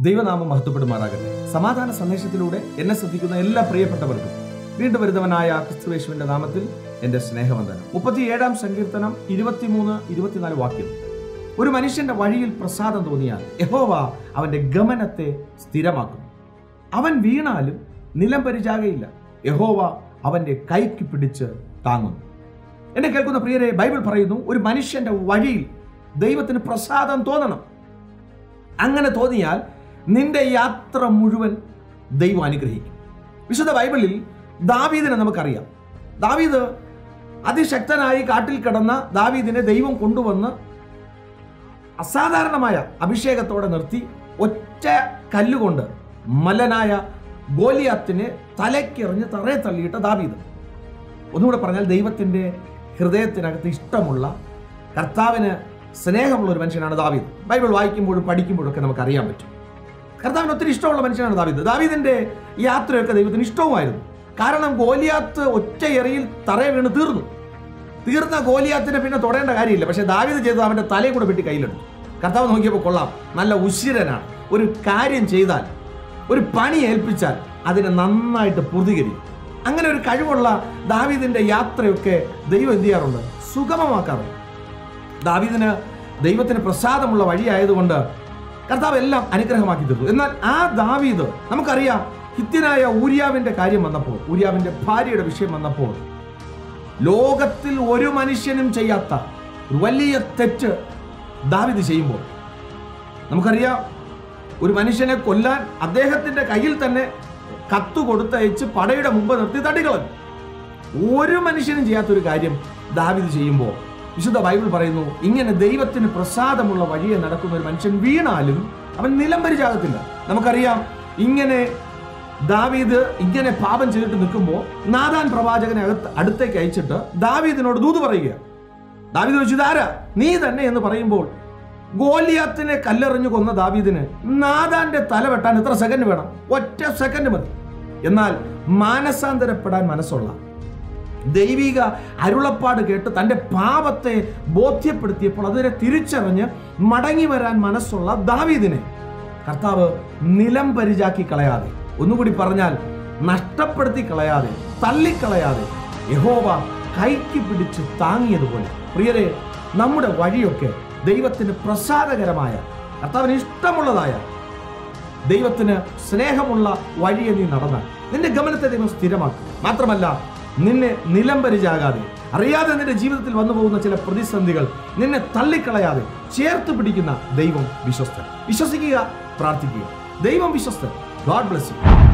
ദൈവനാമം മഹത്വപ്പെടുമാറാകട്ടെ. സമാധാന സന്ദേശത്തിലൂടെ എന്നെ ശ്രദ്ധിക്കുന്ന എല്ലാ പ്രിയപ്പെട്ടവർക്കും വീണ്ടും വരുന്നവനായ ക്രിസ്തുവേശുവിന്റെ നാമത്തിൽ എന്റെ സ്നേഹവന്ദനം. മുപ്പത്തിയേഴാം സങ്കീർത്തനം ഇരുപത്തിമൂന്ന് ഇരുപത്തിനാല് വാക്യം. ഒരു മനുഷ്യന്റെ വഴിയിൽ പ്രസാദം തോന്നിയാൽ യഹോവ അവന്റെ ഗമനത്തെ സ്ഥിരമാക്കും. അവൻ വീണാലും നിലം പരിചാകയില്ല. യഹോവ അവന്റെ കൈക്ക് പിടിച്ച് താങ്ങുന്നു എന്നെ കേൾക്കുന്ന പ്രിയരെ ബൈബിൾ പറയുന്നു ഒരു മനുഷ്യന്റെ വഴിയിൽ ദൈവത്തിന് പ്രസാദം തോന്നണം. അങ്ങനെ തോന്നിയാൽ നിന്റെ യാത്ര മുഴുവൻ ദൈവം അനുഗ്രഹിക്കും. വിശുദ്ധ ബൈബിളിൽ ദാവീദിനെ നമുക്കറിയാം. ദാവീദ് അതിശക്തനായി കാട്ടിൽ കിടന്ന ദാവീദിനെ ദൈവം കൊണ്ടുവന്ന് അസാധാരണമായ അഭിഷേകത്തോടെ നിർത്തി ഒറ്റ കല്ലുകൊണ്ട് മലനായ ഗോലിയാത്തിനെ തലയ്ക്കെറിഞ്ഞ് തറയെ തള്ളിയിട്ട ദാവീദ്. ഒന്നുകൂടെ പറഞ്ഞാൽ ദൈവത്തിന്റെ ഹൃദയത്തിനകത്ത് ഇഷ്ടമുള്ള കർത്താവിന് സ്നേഹമുള്ള ഒരു മനുഷ്യനാണ് ദാവീദ്. ബൈബിൾ വായിക്കുമ്പോഴും പഠിക്കുമ്പോഴും ഒക്കെ നമുക്ക് അറിയാൻ പറ്റും. കർത്താവിന് ഒത്തിരി ഇഷ്ടമുള്ള മനുഷ്യനാണ് ദാവീദ്. ദാവീദിന്റെ യാത്രയൊക്കെ ദൈവത്തിന് ഇഷ്ടവുമായിരുന്നു. കാരണം ഗോലിയാത്ത് ഒറ്റ എറിയിൽ തറയെ വീണ് തീർന്നു. തീർന്ന ഗോലിയാത്തിനെ പിന്നെ തൊടേണ്ട കാര്യമില്ല. പക്ഷേ ദാവീദ് ചെയ്തത് അവന്റെ തലയും കൂടെ വെട്ടി കയ്യിലെടുത്തു കർത്താവ് നോക്കിയപ്പോൾ കൊള്ളാം. നല്ല ഉശിരനാണ്. ഒരു കാര്യം ചെയ്താൽ ഒരു പണി ഏൽപ്പിച്ചാൽ അതിനെ നന്നായിട്ട് പ്രതികരിക്കും അങ്ങനെ ഒരു കഴിവുള്ള ദാവീദിന്റെ യാത്രയൊക്കെ ദൈവം എന്ത് ചെയ്യാറുണ്ട്? സുഗമമാക്കാറുണ്ട്. ദാവീദിന് ദൈവത്തിന് പ്രസാദമുള്ള വഴിയായതുകൊണ്ട് കർത്താവ് എല്ലാം അനുഗ്രഹമാക്കി തീർന്നു എന്നാൽ ആ ദാവീദ് നമുക്കറിയാം ഹിത്യനായ ഊര്യാവിന്റെ കാര്യം വന്നപ്പോൾ ഊര്യാവിന്റെ ഭാര്യയുടെ വിഷയം വന്നപ്പോൾ ലോകത്തിൽ ഒരു മനുഷ്യനും ചെയ്യാത്ത ഒരു വലിയ തെറ്റ് ദാവിദ് ചെയ്യുമ്പോൾ നമുക്കറിയാം ഒരു മനുഷ്യനെ കൊല്ലാൻ അദ്ദേഹത്തിന്റെ കയ്യിൽ തന്നെ കത്ത് കൊടുത്തയച്ച് പടയുടെ മുമ്പ് നിർത്തി തടികളും ഒരു മനുഷ്യനും ചെയ്യാത്തൊരു കാര്യം ദാവിദ് ചെയ്യുമ്പോൾ വിശുദ്ധ ബൈബിൾ പറയുന്നു ഇങ്ങനെ ദൈവത്തിന് പ്രസാദമുള്ള വഴിയെ നടക്കുന്ന ഒരു മനുഷ്യൻ വീണാലും അവൻ നിലം പരിചാകത്തില്ല നമുക്കറിയാം ഇങ്ങനെ ദാവീദ് ഇങ്ങനെ പാപം ചെയ്തിട്ട് നിൽക്കുമ്പോൾ നാദാൻ പ്രവാചകനെ അകത്ത് അടുത്തേക്ക് അയച്ചിട്ട് ദാവീദിനോട് ദൂത് പറയുക. ദാവീദ് ചോദിച്ചു നീ തന്നെ എന്ന് പറയുമ്പോൾ ഗോലിയാത്തിനെ കല്ലെറിഞ്ഞു കൊന്ന ദാവീദിന് നാദാന്റെ തല വെട്ടാൻ എത്ര സെക്കൻഡ് വേണം? ഒറ്റ സെക്കൻഡ് മതി. എന്നാൽ മാനസാന്തരപ്പെടാൻ മനസ്സുള്ള ദൈവിക അരുളപ്പാട് കേട്ട് തന്റെ പാപത്തെ ബോധ്യപ്പെടുത്തിയപ്പോൾ അതിനെ തിരിച്ചറിഞ്ഞ് മടങ്ങി വരാൻ മനസ്സുള്ള ദാവീദിനെ കർത്താവ് നിലം പരിചാക്കി കളയാതെ ഒന്നുകൂടി പറഞ്ഞാൽ നഷ്ടപ്പെടുത്തി കളയാതെ തള്ളിക്കളയാതെ യഹോവ കൈക്ക് പിടിച്ച് താങ്ങിയതുപോലെ. പ്രിയരെ നമ്മുടെ വഴിയൊക്കെ ദൈവത്തിന് പ്രസാദകരമായ കർത്താവിന് ഇഷ്ടമുള്ളതായ ദൈവത്തിന് സ്നേഹമുള്ള വഴിയെ നീ നടന്നാൽ. നിന്റെ ഗമനത്തെ ദൈവം സ്ഥിരമാക്കും. മാത്രമല്ല നിന്നെ നിലംപരിചാകാതെ അറിയാതെ നിന്റെ ജീവിതത്തിൽ വന്നു പോകുന്ന ചില പ്രതിസന്ധികൾ നിന്നെ തള്ളിക്കളയാതെ ചേർത്ത് പിടിക്കുന്ന ദൈവം വിശ്വസ്തൻ. വിശ്വസിക്കുക പ്രാർത്ഥിക്കുക. ദൈവം വിശ്വസ്തൻ. God bless you